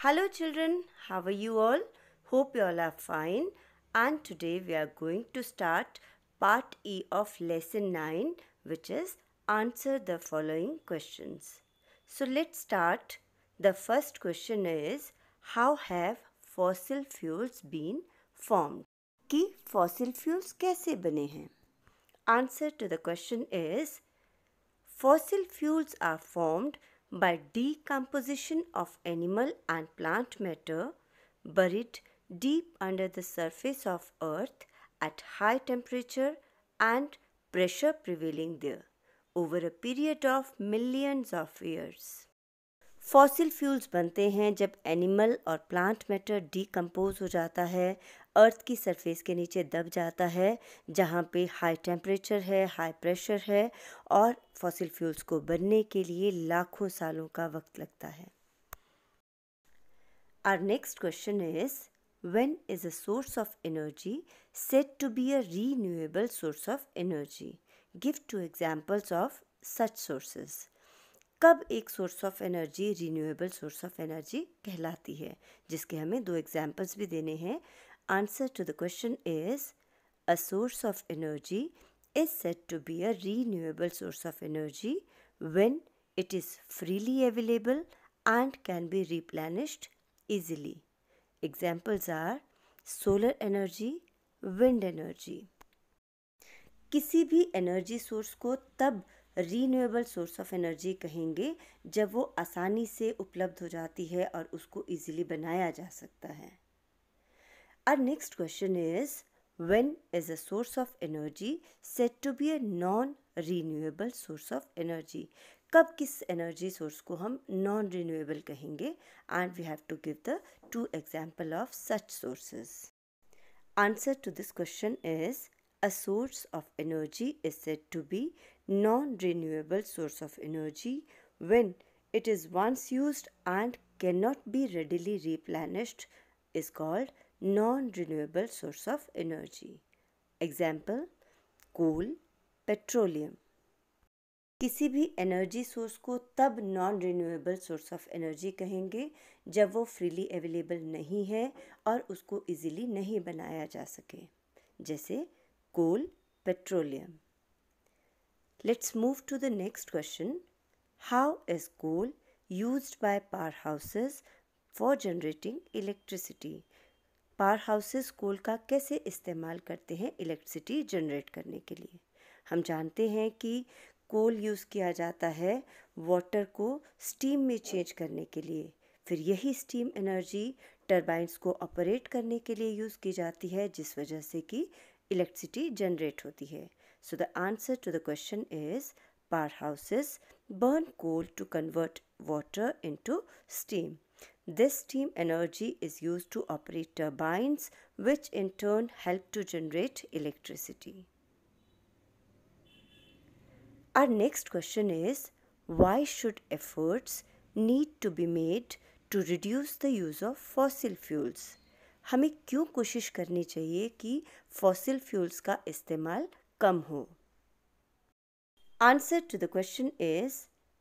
Hello children, how are you all? Hope you all are fine. And today we are going to start part E of lesson 9 which is answer the following questions. So let's start. The first question is how have fossil fuels been formed? कि fossil fuels कैसे बने हैं? Answer to the question is fossil fuels are formed by decomposition of animal and plant matter buried deep under the surface of earth at high temperature and pressure prevailing there over a period of millions of years. Fossil fuels बनते हैं जब animal और plant matter decompose हो जाता है अर्थ की surface के नीचे दब जाता है, जहाँ पे हाई टेम्परेचर है हाई प्रेशर है और फॉसिल फ्यूल्स को बनने के लिए लाखों सालों का वक्त लगता है। Our next question is when is a source of energy said to be a renewable source of energy? Give two examples of such sources. कब एक source of energy renewable source of energy कहलाती है? जिसके हमें दो examples भी देने हैं। Answer to the question is a source of energy is set to be a renewable source of energy when it is freely available and can be replenished easily. Examples are solar energy, wind energy. किसी भी energy source को तब renewable source of energy कहेंगे जब वो आसानी से उपलब्ध हो जाती है और उसको इजीली बनाया जा सकता है our next question is when is a source of energy set to be a non renewable source of energy कब किस एनर्जी सोर्स को हम नॉन रिन्यूएबल कहेंगे? And we have to give the two example of such sources answer to this question is a source of energy is said to be non-renewable source of energy when it is once used and cannot be readily replenished, is called non-renewable source of energy. Example, coal, petroleum. किसी भी energy source को तब non renewable source of energy कहेंगे जब वो freely available नहीं है और उसको इजीली नहीं बनाया जा सके जैसे coal petroleum let's move to the next question how is coal use by power houses for generating electricity power houses coal का कैसे इस्तेमाल करते हैं इलेक्ट्रिसिटी जनरेट करने के लिए? हम जानते हैं कि कोल यूज़ किया जाता है वाटर को स्टीम में चेंज करने के लिए। फिर यही स्टीम एनर्जी टरबाइंस को ऑपरेट करने के लिए यूज़ की जाती है, जिस वजह से कि इलेक्ट्रिसिटी जनरेट होती है। So the answer to the question is power houses burn coal to convert water into steam. This steam energy is used to operate turbines, which in turn help to generate electricity. Our next question is why should efforts need to be made to reduce the use of fossil fuels? हमें क्यों कोशिश करनी चाहिए कि fossil fuels का इस्तेमाल कम हो answer to the question is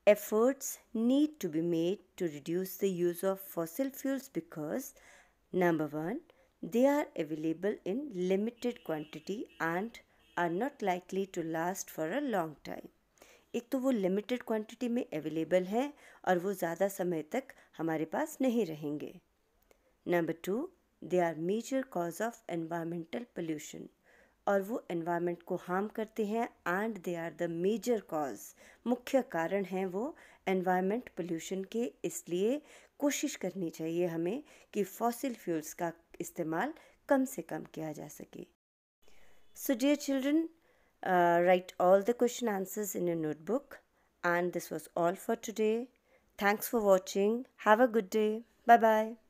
efforts need to be made to reduce the use of fossil fuels because number 1 they are available in limited quantity and are not likely to last for a long time एक तो वो limited quantity में available हैं और वो ज़्यादा समय तक हमारे पास नहीं रहेंगे number two they are major cause of environmental pollution और वो एनवायरनमेंट को हार्म करते हैं and they are the major cause मुख्य कारण हैं वो एनवायरनमेंट पोल्यूशन के, इसलिए कोशिश करनी चाहिए हमें कि फॉसिल फ्यूल्स का इस्तेमाल कम से कम किया जा सके so dear children write all the question answers in in notebook and this this all for today thanks for watching watching. Have a good bye bye.